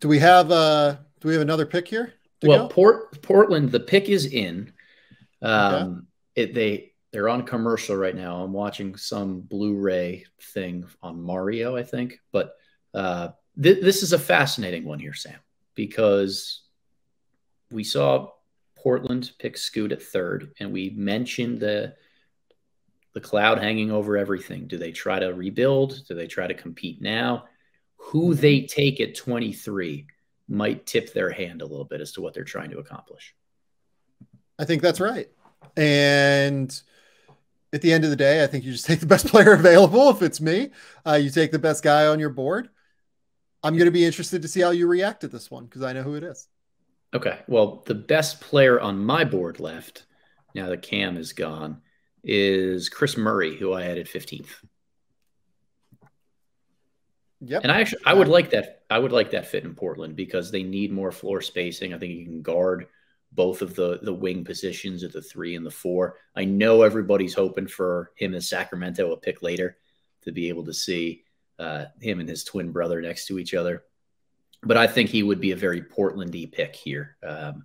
do we have uh do we have another pick here? Well, Port Portland, the pick is in. Um, okay. it, they they're on commercial right now. I'm watching some Blu-ray thing on Mario, I think. But uh, th- this is a fascinating one here, Sam, because we saw Portland pick Scoot at third, and we mentioned the the cloud hanging over everything. Do they try to rebuild? Do they try to compete now? Who they take at 23 might tip their hand a little bit as to what they're trying to accomplish. I think that's right. And at the end of the day, I think you just take the best player available. If it's me, uh, you take the best guy on your board. I'm going to be interested to see how you react to this one because I know who it is. Okay. Well, the best player on my board left, now that Cam is gone, is Kris Murray, who I had at 15th. Yep. And I actually I would like that I would like that fit in Portland because they need more floor spacing. I think you can guard both of the the wing positions at the three and the four. I know everybody's hoping for him in Sacramento a pick later to be able to see uh, him and his twin brother next to each other. But I think he would be a very Portlandy pick here um,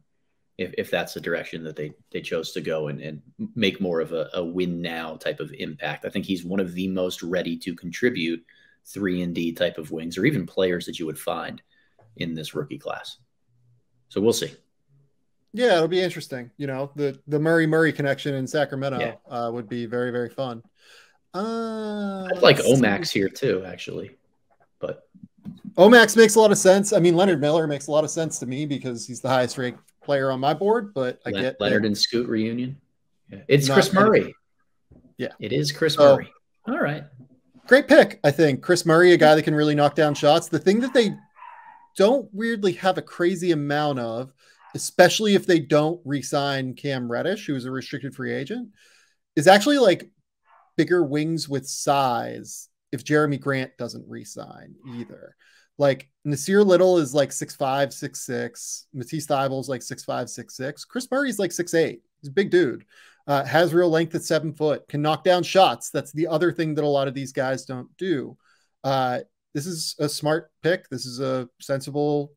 if, if that's the direction that they they chose to go and, and make more of a, a win now type of impact. I think he's one of the most ready to contribute three and D type of wings or even players that you would find in this rookie class. So we'll see. Yeah, it'll be interesting. You know, the the Murray Murray connection in Sacramento yeah. uh, would be very very fun. Uh, I'd like Omax here too, actually, but Omax makes a lot of sense. I mean, Leonard Miller makes a lot of sense to me because he's the highest ranked player on my board. But I Le- get Leonard and Scoot reunion. Yeah. It's Kris Murray. Yeah, it is Kris Murray. All right, great pick. I think Kris Murray, a guy that can really knock down shots. The thing that they don't weirdly have a crazy amount of especially if they don't re-sign Cam Reddish, who is a restricted free agent, is actually like bigger wings with size if Jerami Grant doesn't re-sign either. Like Nassir Little is like six five, six six. Matisse Thybulle is like six five, six six. Kris Murray's like six eight. He's a big dude. Uh, has real length at seven foot. Can knock down shots. That's the other thing that a lot of these guys don't do. Uh, this is a smart pick. This is a sensible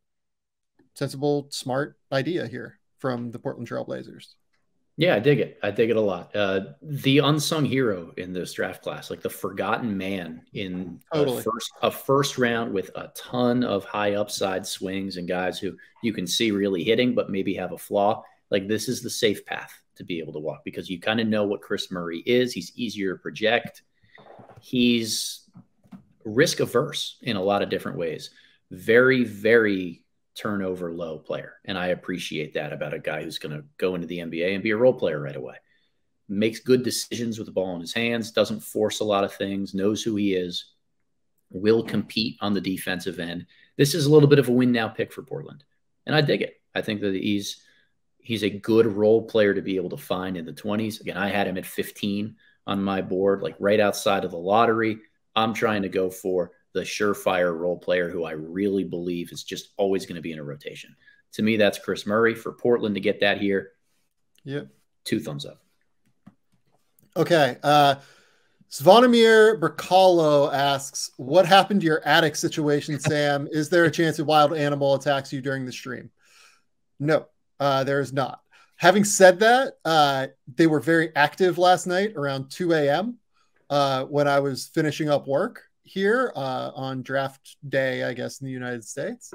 sensible, smart idea here from the Portland Trailblazers. Yeah, I dig it. I dig it a lot. Uh, the unsung hero in this draft class, like the forgotten man in totally. a first a first round with a ton of high upside swings and guys who you can see really hitting, but maybe have a flaw. Like this is the safe path to be able to walk because you kind of know what Kris Murray is. He's easier to project. He's risk averse in a lot of different ways. Very, very turnover low player. And I appreciate that about a guy who's going to go into the NBA and be a role player right away. Makes good decisions with the ball in his hands, doesn't force a lot of things, knows who he is, will compete on the defensive end. This is a little bit of a win now pick for Portland. And I dig it. I think that he's he's a good role player to be able to find in the 20s. Again, I had him at 15 on my board, like right outside of the lottery. I'm trying to go for the surefire role player who I really believe is just always going to be in a rotation. To me, that's Kris Murray for Portland to get that here. Yep. Two thumbs up. Okay. Uh, Svanimir Berkalo asks, What happened to your attic situation, Sam? is there a chance a wild animal attacks you during the stream? No, uh, there is not. Having said that, uh, they were very active last night around 2 a.m. Uh, when I was finishing up work here uh, on draft day, I guess, in the United States.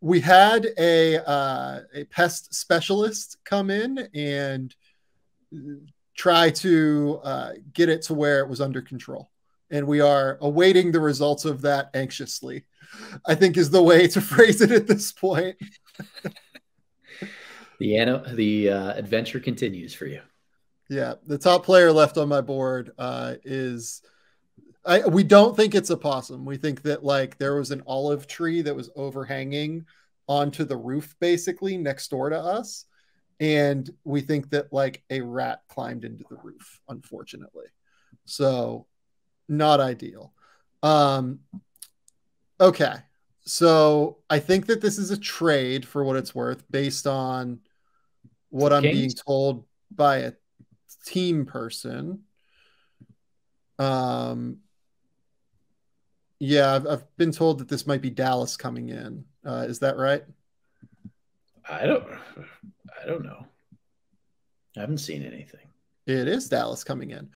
We had a uh, a pest specialist come in and try to uh, get it to where it was under control, and we are awaiting the results of that anxiously. I think is the way to phrase it at this point. the the uh, adventure continues for you. Yeah, the top player left on my board uh, is I, we don't think it's a possum. We think that like there was an olive tree that was overhanging onto the roof basically next door to us. And we think that like a rat climbed into the roof, unfortunately. So not ideal. Um, okay. So I think that this is a trade for what it's worth based on what I'm being told by a team person. Um, Yeah, I've, I've, been told that this might be Dallas coming in. Uh, is that right? I don't. I don't know. I haven't seen anything. It is Dallas coming in.